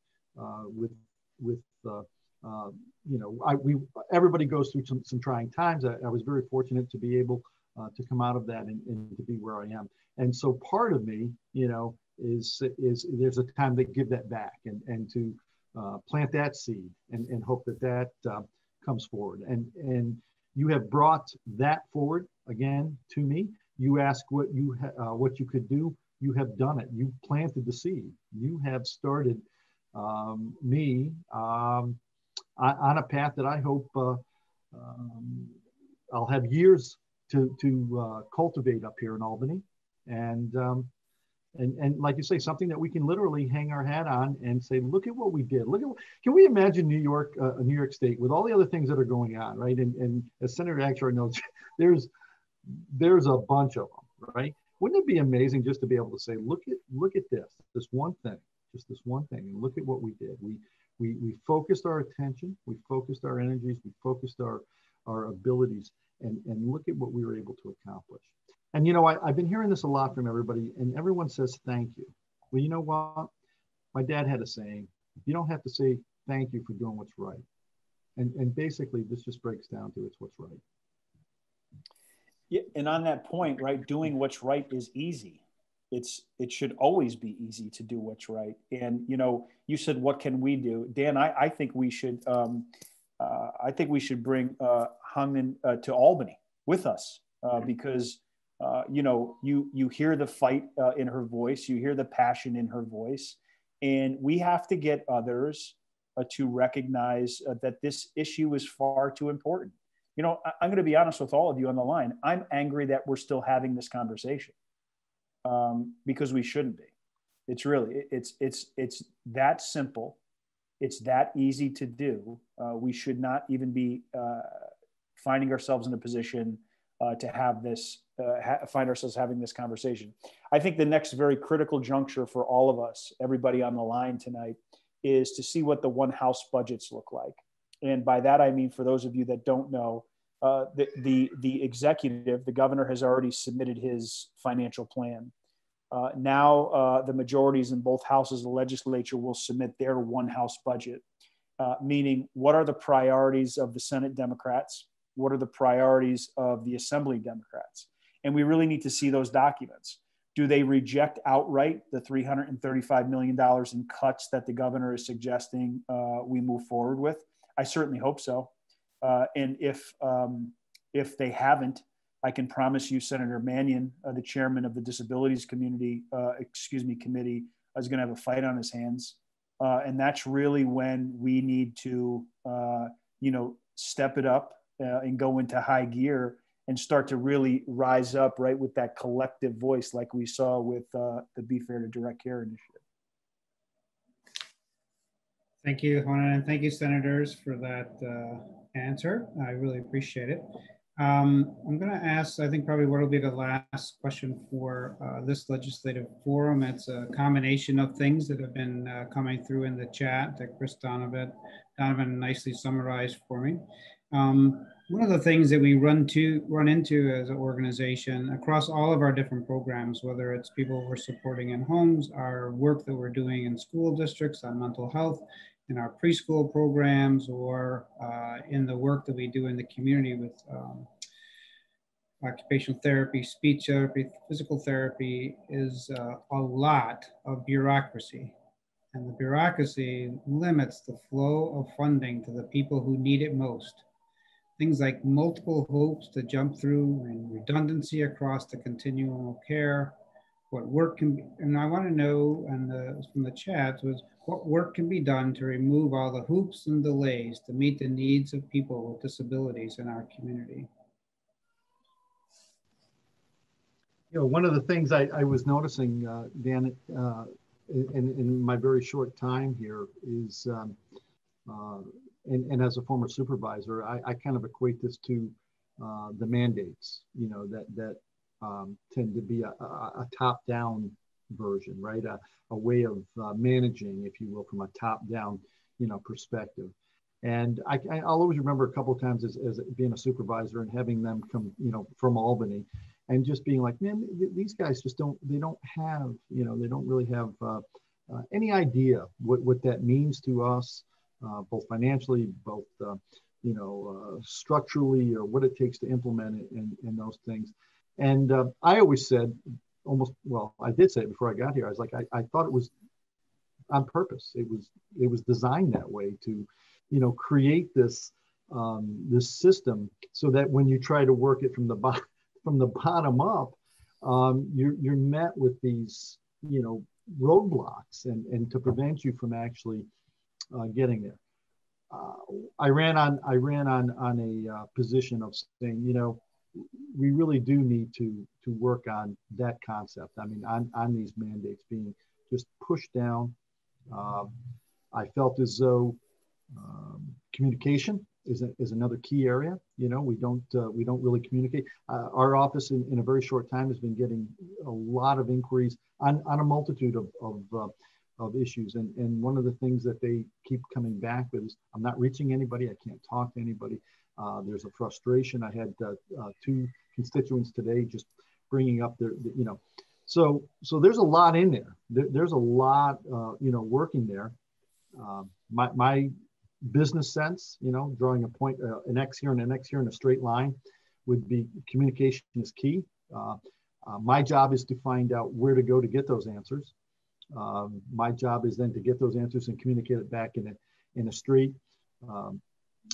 uh, with with uh, uh, you know, I, we everybody goes through some, some trying times. I, I was very fortunate to be able uh, to come out of that and, and, to be where I am. And so part of me, you know, is is there's a time to give that back and and to uh, plant that seed and, and hope that that uh, comes forward. And and you have brought that forward again to me. You ask what you uh, what you could do. You have done it. You planted the seed. You have started um, me um, on a path that I hope uh, um, I'll have years to, to uh, cultivate up here in Albany. And, um, and, and like you say, something that we can literally hang our hat on and say, look at what we did. Look at, can we imagine New York, uh, New York State with all the other things that are going on, right? And, and as Senator Akshar knows, there's, there's a bunch of them, right? Wouldn't it be amazing just to be able to say, look at, look at this, this one thing, just this one thing, and look at what we did. We, we, we focused our attention, we focused our energies, we focused our, our abilities, and, and look at what we were able to accomplish. And you know, I, I've been hearing this a lot from everybody, and everyone says thank you. Well, you know what? My dad had a saying: you don't have to say thank you for doing what's right. And and basically, this just breaks down to it's what's right. Yeah, and on that point, right, doing what's right is easy. It's it should always be easy to do what's right. And you know, you said, what can we do, Dan? I, I think we should. Um, uh, I think we should bring uh, Hung uh, to Albany with us uh, because uh, you know you you hear the fight uh, in her voice, you hear the passion in her voice, and we have to get others uh, to recognize that this issue is far too important. You know, I, am going to be honest with all of you on the line. I'm angry that we're still having this conversation um, because we shouldn't be. It's really it's it's it's that simple it's that easy to do. Uh, we should not even be uh, finding ourselves in a position uh, to have this, uh, ha- find ourselves having this conversation. I think the next very critical juncture for all of us, everybody on the line tonight, is to see what the one house budgets look like. And by that, I mean, for those of you that don't know, uh, the, the, the executive, the governor has already submitted his financial plan. Uh, now, uh, the majorities in both houses of the legislature will submit their one house budget, uh, meaning what are the priorities of the Senate Democrats? What are the priorities of the Assembly Democrats? And we really need to see those documents. Do they reject outright the $335 million in cuts that the governor is suggesting uh, we move forward with? I certainly hope so. Uh, and if, um, if they haven't, I can promise you, Senator Mannion, uh, the chairman of the Disabilities Community, uh, excuse me, committee, is going to have a fight on his hands, uh, and that's really when we need to, uh, you know, step it up and go into high gear and start to really rise up, right, with that collective voice, like we saw with the Be Fair to Direct Care initiative. Thank you, Juan, and thank you, senators, for that answer. I really appreciate it. Um, I'm going to ask, I think probably what will be the last question for uh, this legislative forum. It's a combination of things that have been uh, coming through in the chat that Chris Donovan, Donovan nicely summarized for me. Um, one of the things that we run to run into as an organization across all of our different programs, whether it's people we're supporting in homes, our work that we're doing in school districts on mental health, in our preschool programs or uh, in the work that we do in the community with um, occupational therapy, speech therapy, physical therapy is uh, a lot of bureaucracy. And the bureaucracy limits the flow of funding to the people who need it most. Things like multiple hoops to jump through and redundancy across the continuum of care, what work can be, and I want to know, and the, from the chat was what work can be done to remove all the hoops and delays to meet the needs of people with disabilities in our community. You know, one of the things I, I was noticing, uh, Dan, uh, in, in my very short time here is, um, uh, and, and as a former supervisor, I, I kind of equate this to uh, the mandates, you know, that, that um, tend to be a, a, a top-down version, right? A, a way of uh, managing, if you will, from a top-down, you know, perspective. And I, will always remember a couple of times as, as being a supervisor and having them come, you know, from Albany, and just being like, man, these guys just don't, they don't have, you know, they don't really have uh, uh, any idea what, what that means to us, uh, both financially, both, uh, you know, uh, structurally, or what it takes to implement it and, and those things. And uh, I always said, almost, well, I did say it before I got here. I was like, I, I thought it was on purpose. It was, it was designed that way to, you know, create this, um, this system so that when you try to work it from the bottom, from the bottom up, um, you're, you're met with these, you know, roadblocks and, and to prevent you from actually uh, getting there. Uh, I ran on I ran on on a uh, position of saying, you know, we really do need to to work on that concept. I mean, on on these mandates being just pushed down. Um, I felt as though um, communication is, a, is another key area. You know, we don't uh, we don't really communicate. Uh, our office in, in a very short time has been getting a lot of inquiries on, on a multitude of, of, uh, of issues. And, and one of the things that they keep coming back with is I'm not reaching anybody. I can't talk to anybody. Uh, there's a frustration. I had uh, uh, two constituents today just bringing up their, you know, so so there's a lot in there. there there's a lot, you know, working there. Um, my, my business sense, you know, drawing a point, uh, an X here and an X here in a straight line would be communication is key. Uh, uh, my job is to find out where to go to get those answers. Um, my job is then to get those answers and communicate it back in a, in a straight, um,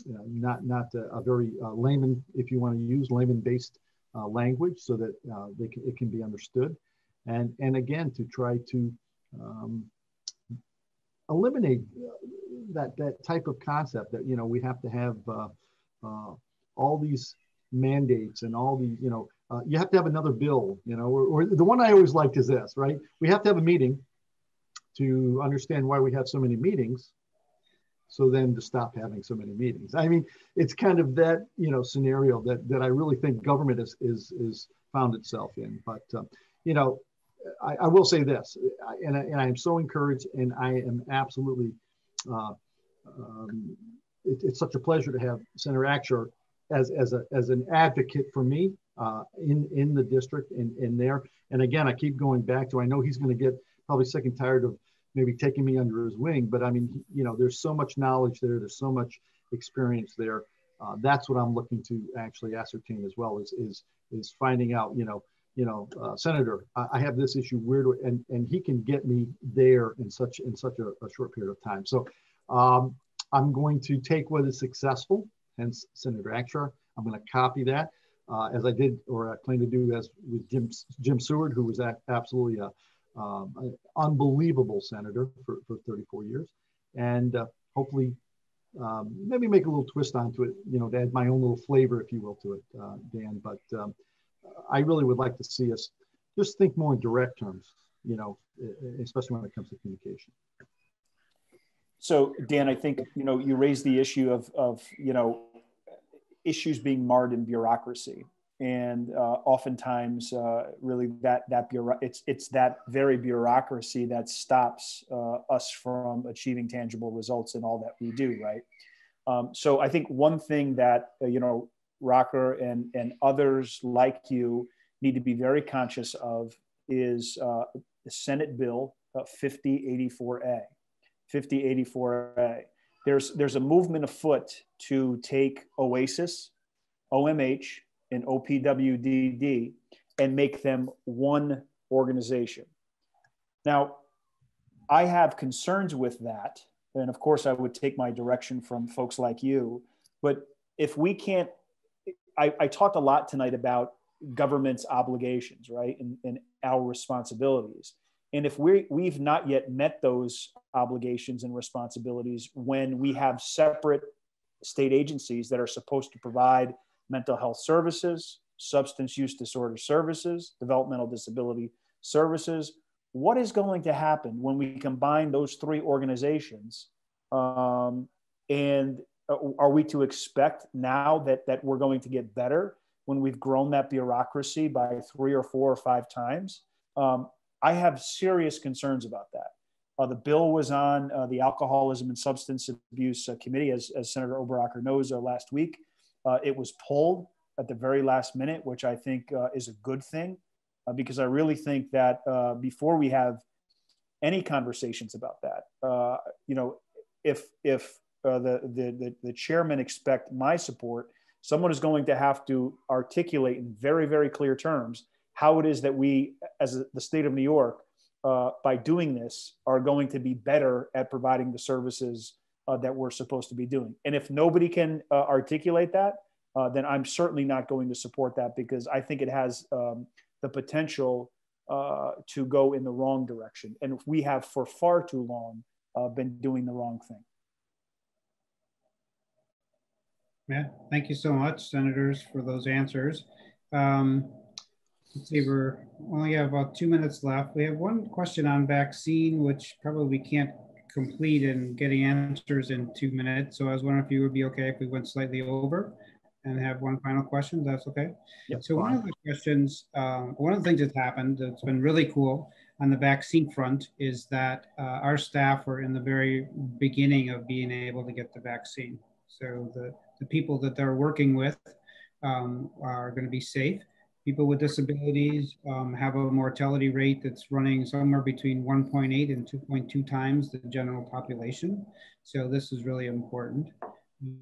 not, not a, a very uh, layman, if you want to use layman based uh, language so that uh, they can, it can be understood. And, and again, to try to um, eliminate that that type of concept that you know we have to have uh, uh, all these mandates and all the you know uh, you have to have another bill you know or, or, the one i always liked is this right? We have to have a meeting to understand why we have so many meetings so then to stop having so many meetings i mean it's kind of that you know scenario that that i really think government is is is found itself in but uh, you know I, I, will say this and I, and I am so encouraged and i am absolutely uh, um, it, it's such a pleasure to have Senator Akshar as, as, a, as an advocate for me uh, in, in the district and in, in there. And again, I keep going back to, I know he's going to get probably sick and tired of maybe taking me under his wing, but I mean, you know, there's so much knowledge there. There's so much experience there. Uh, that's what I'm looking to actually ascertain as well is, is, is finding out, you know, you know, uh, Senator, I, I, have this issue. Where do and and he can get me there in such in such a, a short period of time. So um, I'm going to take what is successful, hence Senator Akshar. I'm going to copy that uh, as I did or I plan to do as with Jim Jim Seward, who was absolutely a, um, unbelievable senator for, for 34 years, and uh, hopefully um, maybe make a little twist onto it, you know, to add my own little flavor, if you will, to it, uh, Dan. But um, I really would like to see us just think more in direct terms, you know, especially when it comes to communication. So, Dan, I think you know you raised the issue of of you know issues being marred in bureaucracy, and uh, oftentimes, uh, really that that bureau it's it's that very bureaucracy that stops uh, us from achieving tangible results in all that we do, right? Um, so, I think one thing that uh, you know Racker and, and others like you need to be very conscious of is uh, the Senate Bill uh, 5084A. 5084A. There's, there's a movement afoot to take OASAS, OMH, and OPWDD and make them one organization. Now, I have concerns with that. And of course, I would take my direction from folks like you. But if we can't I, I talked a lot tonight about government's obligations, right, and, and our responsibilities. And if we we've not yet met those obligations and responsibilities when we have separate state agencies that are supposed to provide mental health services, substance use disorder services, developmental disability services, what is going to happen when we combine those three organizations um, and uh, are we to expect now that that we're going to get better when we've grown that bureaucracy by three or four or five times? Um, I have serious concerns about that. Uh, the bill was on uh, the Alcoholism and Substance Abuse uh, Committee, as, as, Senator Oberacker knows, uh, last week. Uh, it was pulled at the very last minute, which I think is a good thing, because I really think that before we have any conversations about that, you know, if if uh, the, the, the, the chairman expect my support, someone is going to have to articulate in very, very clear terms how it is that we, as the state of New York, uh, by doing this, are going to be better at providing the services uh, that we're supposed to be doing. And if nobody can uh, articulate that, uh, then I'm certainly not going to support that because I think it has um, the potential uh, to go in the wrong direction. And we have for far too long uh, been doing the wrong thing. Yeah, thank you so much, senators, for those answers. Um, let's see, we're only have about two minutes left. We have one question on vaccine, which probably we can't complete and getting answers in two minutes. So I was wondering if you would be okay if we went slightly over and have one final question. That's okay. Yep, so fine. one of the questions, um, one of the things that's happened that's been really cool on the vaccine front is that uh, our staff are in the very beginning of being able to get the vaccine. So the the people that they're working with um, are going to be safe. People with disabilities um, have a mortality rate that's running somewhere between 1.8 and 2.2 times the general population. So this is really important.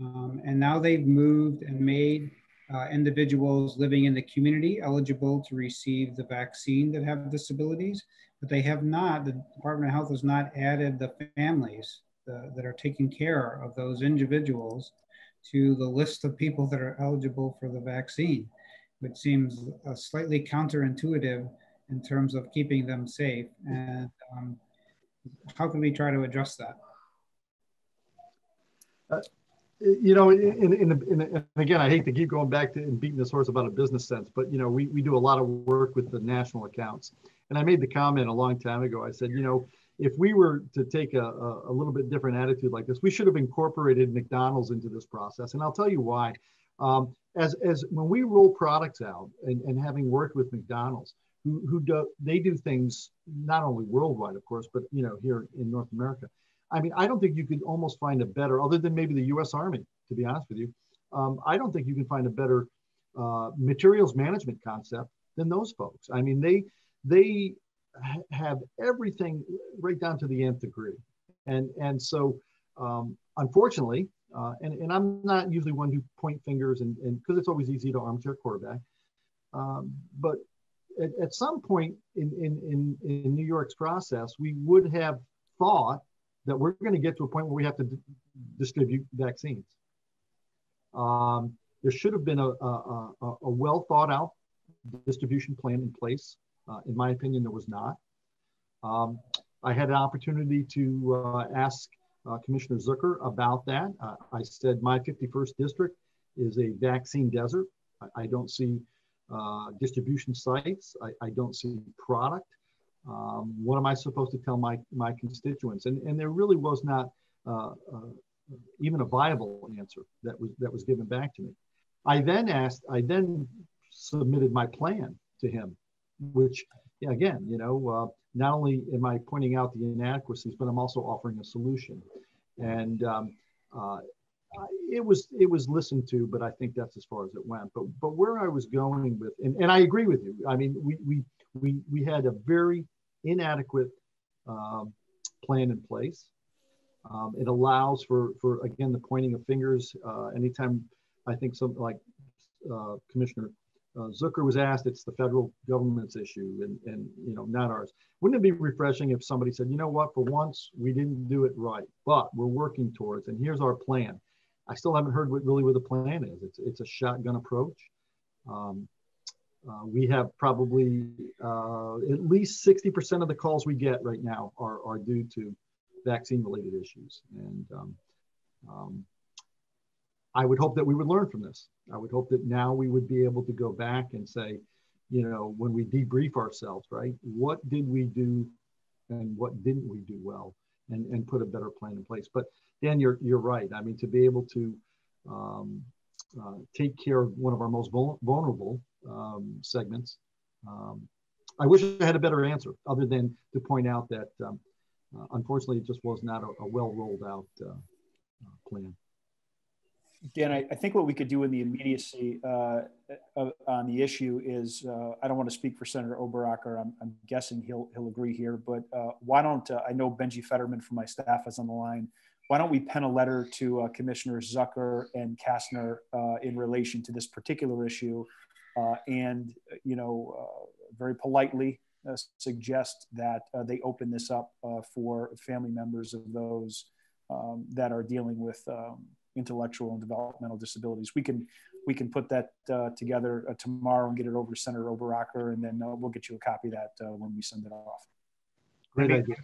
Um, and now they've moved and made uh, individuals living in the community eligible to receive the vaccine that have disabilities, but they have not, the Department of Health has not added the families the, that are taking care of those individuals to the list of people that are eligible for the vaccine, which seems uh, slightly counterintuitive in terms of keeping them safe. And um, how can we try to address that? Uh, you know, in, in, in, in, again, I hate to keep going back to and beating this horse about a business sense, but you know, we, we do a lot of work with the national accounts. And I made the comment a long time ago. I said, you know, if we were to take a, a, a, little bit different attitude like this, we should have incorporated McDonald's into this process. And I'll tell you why. Um, as, as when we roll products out and, and having worked with McDonald's, who, who do, they do things not only worldwide, of course, but you know, here in North America. I mean, I don't think you could almost find a better, other than maybe the U.S. Army, to be honest with you. Um, I don't think you can find a better uh, materials management concept than those folks. I mean, they they have everything right down to the nth degree. And, and so, um, unfortunately, uh, and, and I'm not usually one who point fingers and because it's always easy to armchair quarterback. Um, but at, at, some point in, in, in, in New York's process, we would have thought that we're going to get to a point where we have to distribute vaccines. Um, there should have been a, a, a, a well thought out distribution plan in place uh, in my opinion, there was not. Um, I had an opportunity to uh, ask Commissioner Zucker about that. Uh, I said my 51st district is a vaccine desert. I, I don't see uh, distribution sites. I, I, don't see product. Um, what am I supposed to tell my, my constituents? And, and there really was not uh, even a viable answer that was, that was given back to me. I then asked, I then submitted my plan to him which again, you know, uh, not only am I pointing out the inadequacies, but I'm also offering a solution. And um, uh, it was it was listened to, but I think that's as far as it went. But but where I was going with, and, and I agree with you. I mean, we we we we had a very inadequate um, plan in place. Um, it allows for for again the pointing of fingers. Uh, anytime I think something like uh, Commissioner uh, Zucker was asked, it's the federal government's issue and, and, you know, not ours. Wouldn't it be refreshing if somebody said, you know what, for once we didn't do it right, but we're working towards, and here's our plan. I still haven't heard what really what the plan is. It's, it's a shotgun approach. Um, uh, we have probably uh, at least 60% of the calls we get right now are, are due to vaccine related issues. And um, um, I would hope that we would learn from this. I would hope that now we would be able to go back and say, you know, when we debrief ourselves, right? What did we do and what didn't we do well and, and put a better plan in place. But Dan, you're, you're right. I mean, to be able to um, uh, take care of one of our most vulnerable um, segments, um, I wish I had a better answer other than to point out that um, uh, unfortunately it just was not a, a well rolled out uh, plan. Dan, I, I, think what we could do in the immediacy uh, on the issue is uh, I don't want to speak for Senator Oberacker. I'm, I'm guessing he'll he'll agree here, but uh, why don't uh, I know Benji Fetterman from my staff is on the line? Why don't we pen a letter to uh, Commissioners Zucker and Kastner uh, in relation to this particular issue, and you know very politely suggest that they open this up for family members of those um, that are dealing with. Um, intellectual and developmental disabilities. We can we can put that uh, together uh, tomorrow and get it over to Senator Oberacker, and then uh, we'll get you a copy of that uh, when we send it off. Great I think, idea.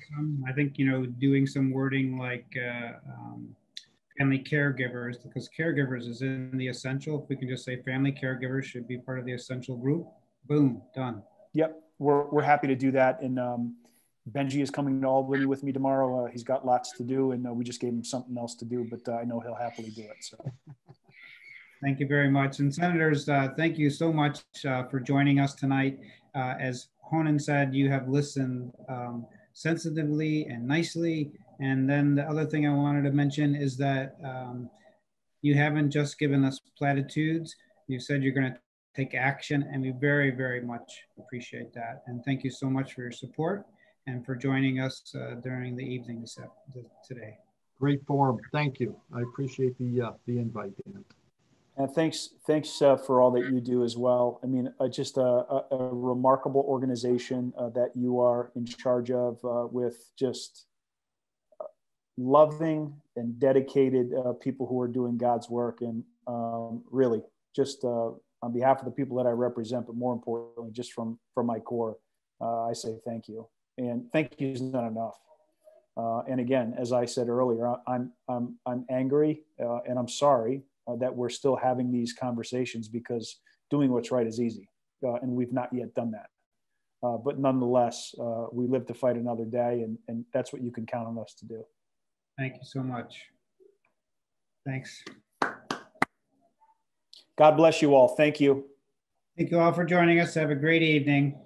I think, you know, doing some wording like uh, um, family caregivers, because caregivers is in the essential. If we can just say family caregivers should be part of the essential group, boom, done. Yep, we're, we're happy to do that. And um, Benji is coming to Albany with me tomorrow. Uh, he's got lots to do, and uh, we just gave him something else to do, but uh, I know he'll happily do it. So. Thank you very much. And senators, uh, thank you so much uh, for joining us tonight. As Honan said, you have listened um, sensitively and nicely. And then the other thing I wanted to mention is that um, you haven't just given us platitudes. You said you're going to take action, and we very, very much appreciate that. And thank you so much for your support and for joining us uh, during the evening today. Great forum. Thank you. I appreciate the uh, the invite, Dan. And thanks, thanks uh, for all that you do as well. I mean, uh, just a, a, a, remarkable organization uh, that you are in charge of uh, with just uh, loving and dedicated uh, people who are doing God's work. And um, really, just on behalf of the people that I represent, but more importantly, just from from my core, I say thank you. And thank you is not enough. and again, as I said earlier, I'm I'm I'm angry and I'm sorry uh, that we're still having these conversations because doing what's right is easy, uh, and we've not yet done that. Uh, but nonetheless, uh, we live to fight another day, and, and that's what you can count on us to do. Thank you so much. Thanks. God bless you all. Thank you. Thank you all for joining us. Have a great evening.